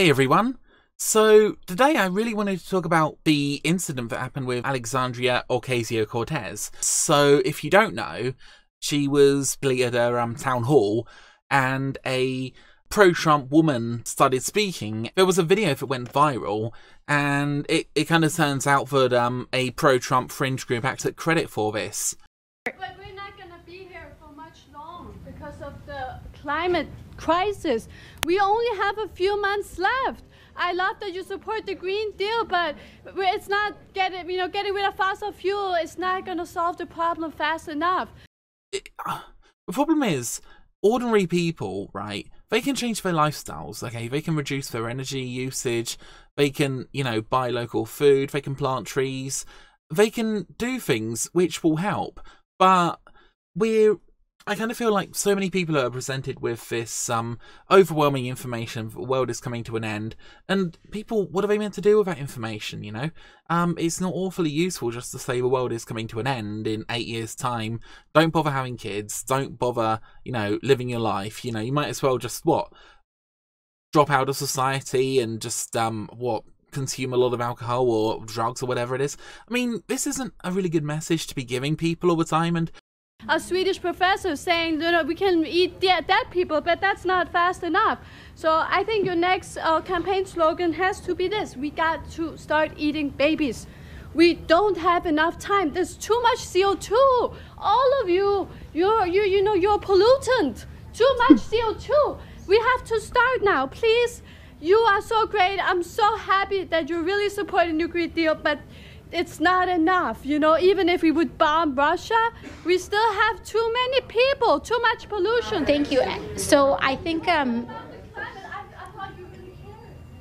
Hey everyone. So today I really wanted to talk about the incident that happened with Alexandria Ocasio-Cortez. So if you don't know, she was at a um, town hall and a pro-Trump woman started speaking. There was a video that went viral and it, it kind of turns out that um, a pro-Trump fringe group took credit for this. But we're not going to be here for much long because of the climate crisis. We only have a few months left. I love that you support the Green Deal, but it's not getting, you know, getting rid of fossil fuel. It's not going to solve the problem fast enough. Uh, the problem is, ordinary people, right? They can change their lifestyles. Okay, they can reduce their energy usage. They can, you know, buy local food. They can plant trees. They can do things which will help. But we're I kind of feel like so many people are presented with this um, overwhelming information. The world is coming to an end, and people, what are they meant to do with that information? You know, um, it's not awfully useful just to say the world is coming to an end in eight years' time. Don't bother having kids. Don't bother, you know, living your life. You know, you might as well just what drop out of society and just um what consume a lot of alcohol or drugs or whatever it is. I mean, this isn't a really good message to be giving people all the time, and a Swedish professor saying you know, we can eat dead people, but that's not fast enough. So I think your next uh, campaign slogan has to be this: We got to start eating babies. We don't have enough time. There's too much CO2. All of you, you're you you know you're pollutant. Too much CO2. We have to start now, please. You are so great. I'm so happy that you're really supporting the Green Deal, but it's not enough. You know, even if we would bomb Russia, we still have too many people, too much pollution. Thank you. So I think, um,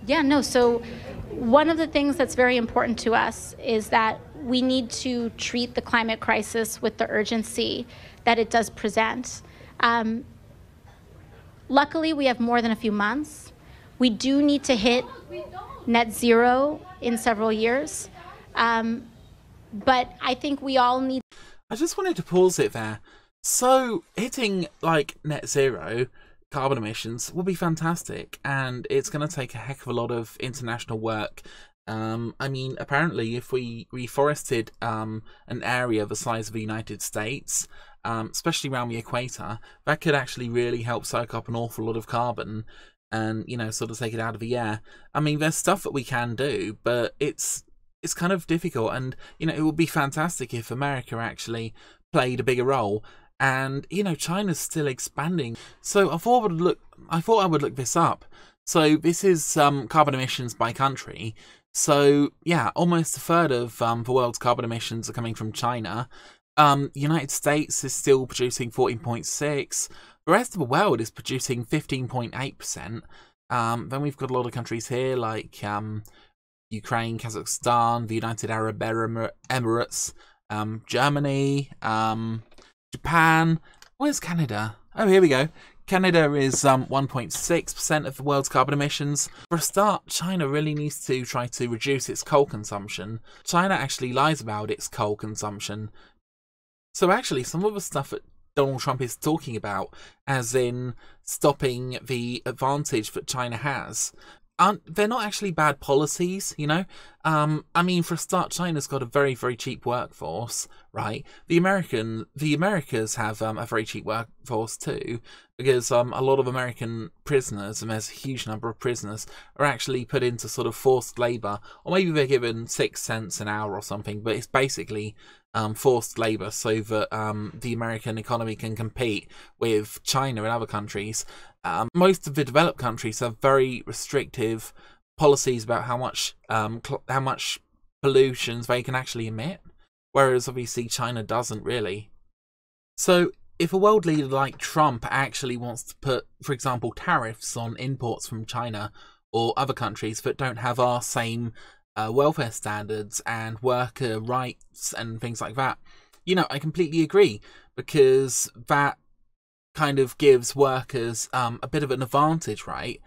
yeah, no. So one of the things that's very important to us is that we need to treat the climate crisis with the urgency that it does present. Um, luckily, we have more than a few months. We do need to hit net zero in several years. Um, but I think we all need. I just wanted to pause it there. So hitting like net zero carbon emissions will be fantastic, and it's going to take a heck of a lot of international work. Um, I mean, apparently, if we reforested um, an area the size of the United States, um, especially around the equator, that could actually really help soak up an awful lot of carbon and, you know, sort of take it out of the air. I mean, there's stuff that we can do, but it's it's kind of difficult and you know it would be fantastic if america actually played a bigger role and you know china's still expanding. So i thought I would look i thought i would look this up. So this is um, carbon emissions by country. So yeah almost a third of um, the world's carbon emissions are coming from china. Um, united states is still producing 14.6 the rest of the world is producing 15.8% um, then we've got a lot of countries here like um, Ukraine, Kazakhstan, the United Arab Emirates, um, Germany, um, Japan. Where's Canada? Oh, here we go. Canada is um, 1.6% of the world's carbon emissions. For a start, China really needs to try to reduce its coal consumption. China actually lies about its coal consumption. So actually, some of the stuff that Donald Trump is talking about, as in stopping the advantage that China has, aren't they're not actually bad policies, you know? Um, I mean, for a start, China's got a very, very cheap workforce, right? The American, the Americas have um, a very cheap workforce too, because um, a lot of American prisoners, and there's a huge number of prisoners, are actually put into sort of forced labor, or maybe they're given six cents an hour or something, but it's basically um, forced labor so that um, the American economy can compete with China and other countries. Um, most of the developed countries have very restrictive policies about how much um, how much pollutions they can actually emit, whereas obviously China doesn't really. So if a world leader like Trump actually wants to put, for example, tariffs on imports from China or other countries that don't have our same uh, welfare standards and worker rights and things like that, you know, I completely agree because that kind of gives workers um, a bit of an advantage, right?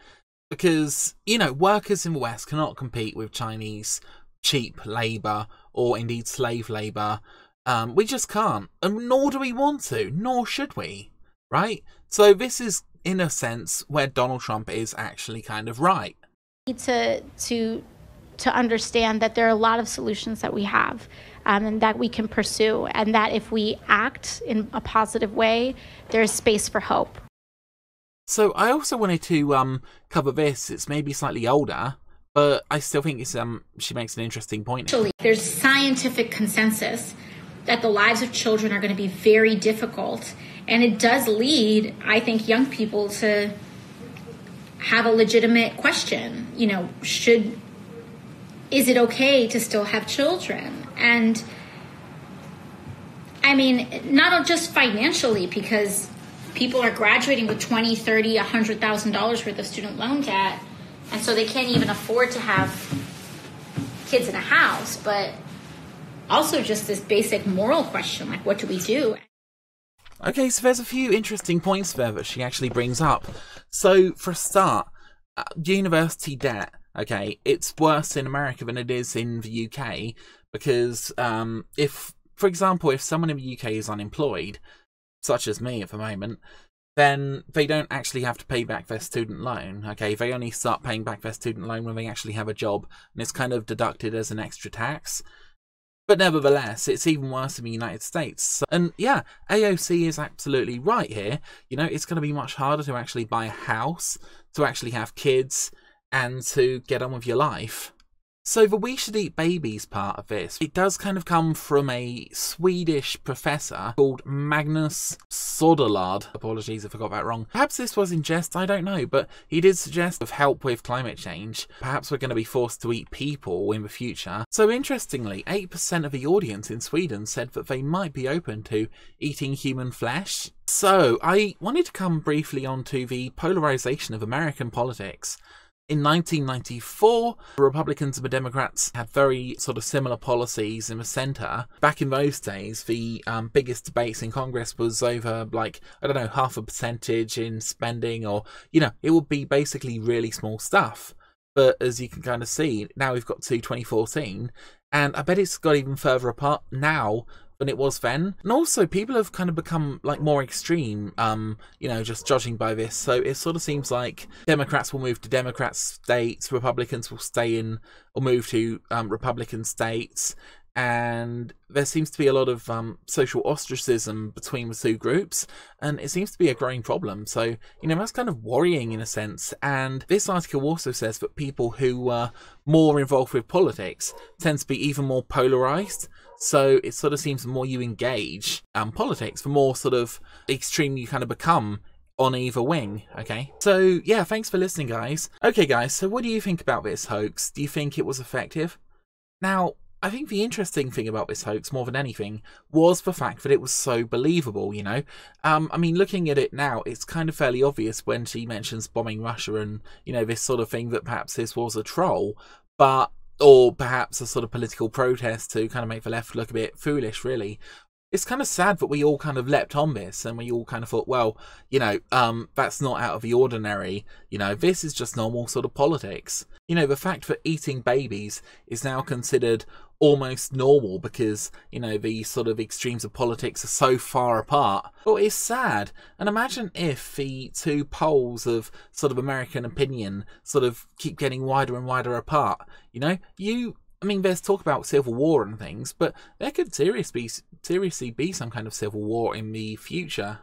Because, you know, workers in the West cannot compete with Chinese cheap labour or indeed slave labour. Um, we just can't. And nor do we want to, nor should we, right? So this is, in a sense, where Donald Trump is actually kind of right. to to to understand that there are a lot of solutions that we have um, and that we can pursue, and that if we act in a positive way, there is space for hope. So I also wanted to um, cover this. It's maybe slightly older, but I still think it's um, she makes an interesting point. Actually, there's scientific consensus that the lives of children are going to be very difficult, and it does lead, I think, young people to have a legitimate question. You know, should is it okay to still have children? And I mean, not just financially, because people are graduating with 20, 30, $100,000 worth of student loan debt, and so they can't even afford to have kids in a house, but also just this basic moral question like, what do we do? Okay, so there's a few interesting points there that she actually brings up. So, for a start, uh, university debt, okay, it's worse in America than it is in the UK because um, if, for example, if someone in the UK is unemployed, such as me at the moment, then they don't actually have to pay back their student loan. Okay, they only start paying back their student loan when they actually have a job, and it's kind of deducted as an extra tax. But nevertheless, it's even worse in the United States. And yeah, AOC is absolutely right here. You know, it's going to be much harder to actually buy a house, to actually have kids, and to get on with your life. So the we should eat babies part of this, it does kind of come from a Swedish professor called Magnus Soderlund. Apologies if I got that wrong. Perhaps this was in jest, I don't know, but he did suggest of help with climate change. Perhaps we're going to be forced to eat people in the future. So interestingly, 8% of the audience in Sweden said that they might be open to eating human flesh. So I wanted to come briefly onto the polarization of American politics. In 1994, the Republicans and the Democrats had very sort of similar policies in the centre. Back in those days, the um, biggest debates in Congress was over, like, I don't know, half a percentage in spending, or, you know, it would be basically really small stuff. But as you can kind of see, now we've got to 2014, and I bet it's got even further apart now than it was then. And also, people have kind of become like more extreme, um, you know, just judging by this. So it sort of seems like Democrats will move to Democrat states, Republicans will stay in or move to um, Republican states, and there seems to be a lot of um, social ostracism between the two groups, and it seems to be a growing problem. So, you know, that's kind of worrying in a sense. And this article also says that people who are more involved with politics tend to be even more polarized. So it sort of seems the more you engage um, politics, the more sort of extreme you kind of become on either wing, okay? So, yeah, thanks for listening, guys. Okay, guys, so what do you think about this hoax? Do you think it was effective? Now, I think the interesting thing about this hoax, more than anything, was the fact that it was so believable, you know? Um, I mean, looking at it now, it's kind of fairly obvious when she mentions bombing Russia and, you know, this sort of thing that perhaps this was a troll, but or perhaps a sort of political protest to kind of make the left look a bit foolish, really. It's kind of sad that we all kind of leapt on this and we all kind of thought, well, you know, um, that's not out of the ordinary. You know, this is just normal sort of politics. You know, the fact that eating babies is now considered almost normal because, you know, the sort of extremes of politics are so far apart. But it's sad. And imagine if the two poles of sort of American opinion sort of keep getting wider and wider apart. You know, you I mean, there's talk about civil war and things, but there could seriously be, seriously be some kind of civil war in the future.